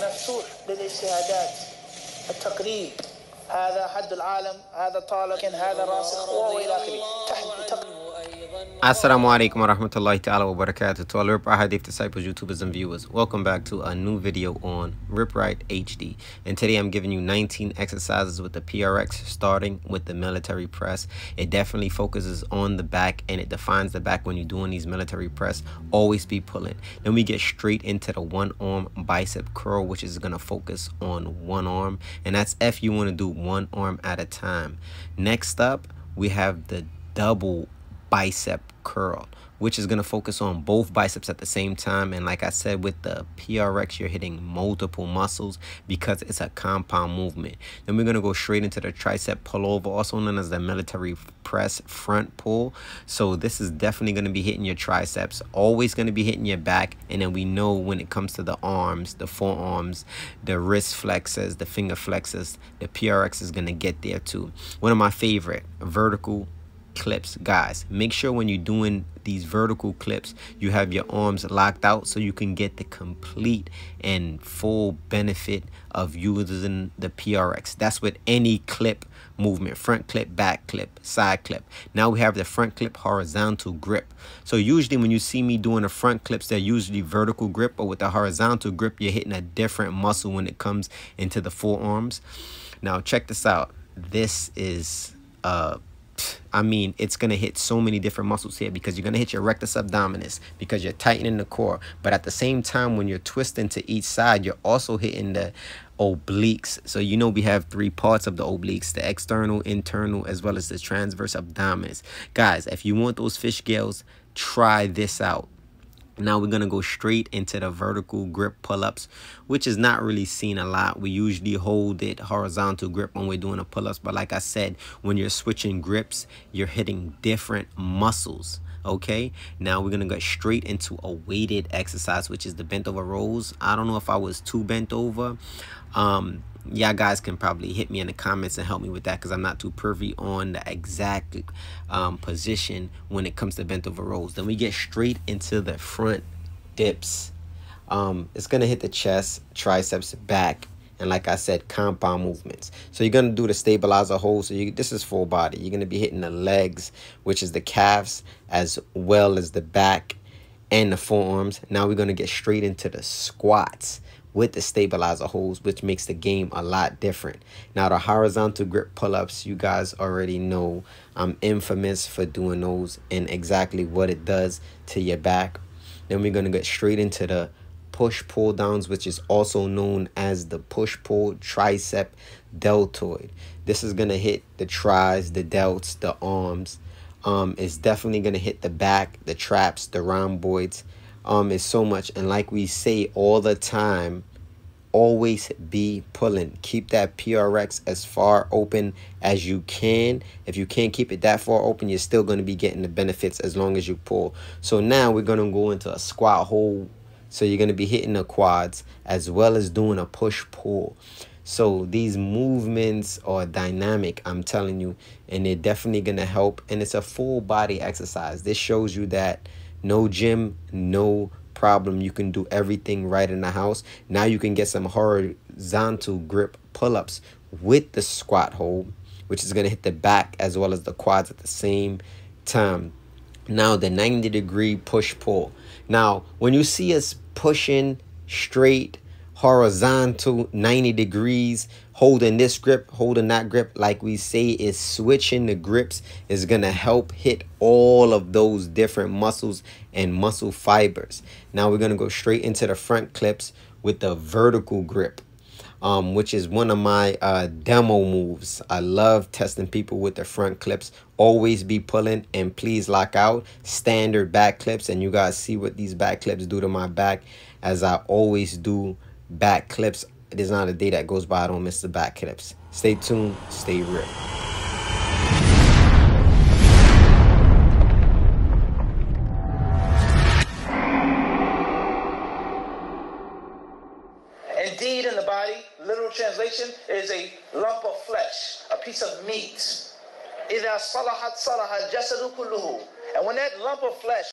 مفتوح للاجتهادات التقريب. هذا حد العالم هذا طالب هذا راسخ والى اخره تحت Assalamu alaikum wa rahmatullahi ta'ala wa barakatuh to all Rip Right Hadith disciples, YouTubers, and viewers. Welcome back to a new video on Rip Right HD. And today I'm giving you 19 exercises with the PRX, starting with the military press. It definitely focuses on the back and it defines the back when you're doing these military press. Always be pulling. Then we get straight into the one arm bicep curl, which is going to focus on one arm. And that's if you want to do one arm at a time. Next up, we have the double bicep curl which is going to focus on both biceps at the same time. And like i said with the prx you're hitting multiple muscles because it's a compound movement. Then we're going to go straight into the tricep pullover also known as the military press front pull. So this is definitely going to be hitting your triceps always going to be hitting your back. And then we know when it comes to the arms the forearms the wrist flexors the finger flexors the prx is going to get there too. One of my favorite vertical clips. Guys make sure when you're doing these vertical clips you have your arms locked out so you can get the complete and full benefit of using the PRX that's with any clip movement front clip back clip side clip. Now we have the front clip horizontal grip. So usually when you see me doing the front clips they're usually vertical grip but with the horizontal grip you're hitting a different muscle when it comes into the forearms. Now check this out. This is uh I mean, it's going to hit so many different muscles here because you're going to hit your rectus abdominis because you're tightening the core. But at the same time, when you're twisting to each side, you're also hitting the obliques. So you know we have three parts of the obliques, the external, internal, as well as the transverse abdominis. Guys, if you want those fish scales, try this out. Now we're going to go straight into the vertical grip pull-ups, which is not really seen a lot. We usually hold it horizontal grip when we're doing a pull-ups. But like I said, when you're switching grips, you're hitting different muscles. Okay, now we're going to go straight into a weighted exercise, which is the bent over rows. I don't know if I was too bent over. Um, y'all guys can probably hit me in the comments and help me with that because I'm not too privy on the exact um, position when it comes to bent over rows. Then we get straight into the front dips. Um, it's going to hit the chest, triceps, back, and like I said, compound movements. So you're going to do the stabilizer hold. So you, this is full body. You're going to be hitting the legs, which is the calves, as well as the back and the forearms. Now we're going to get straight into the squats with the stabilizer holds, which makes the game a lot different. Now, the horizontal grip pull-ups, you guys already know I'm infamous for doing those and exactly what it does to your back. Then we're going to get straight into the push pull downs, which is also known as the push pull tricep deltoid. This is going to hit the tris, the delts, the arms. Um, it's definitely going to hit the back, the traps, the rhomboids um is so much. And like we say all the time always be pulling. Keep that prx as far open as you can. If you can't keep it that far open you're still going to be getting the benefits as long as you pull. So now we're going to go into a squat hold. So you're going to be hitting the quads as well as doing a push pull. So these movements are dynamic, I'm telling you, and they're definitely going to help. And it's a full body exercise. This shows you that no gym, no problem. You can do everything right in the house. Now you can get some horizontal grip pull-ups with the squat hold, which is going to hit the back as well as the quads at the same time. Now the 90 degree push pull. Now when you see us pushing straight horizontal 90 degrees holding this grip holding that grip like we say is switching the grips is going to help hit all of those different muscles and muscle fibers now we're going to go straight into the front clips with the vertical grip um, which is one of my uh, demo moves. I love testing people with the front clips. Always be pulling and please lock out standard back clips. And you guys see what these back clips do to my back as I always do back clips. There's not a day that goes by I don't miss the back clips. Stay tuned. Stay real. Indeed, in the body, literal translation is a lump of flesh, a piece of meat. إذا صلحت صلح الجسد كله. And when that lump of flesh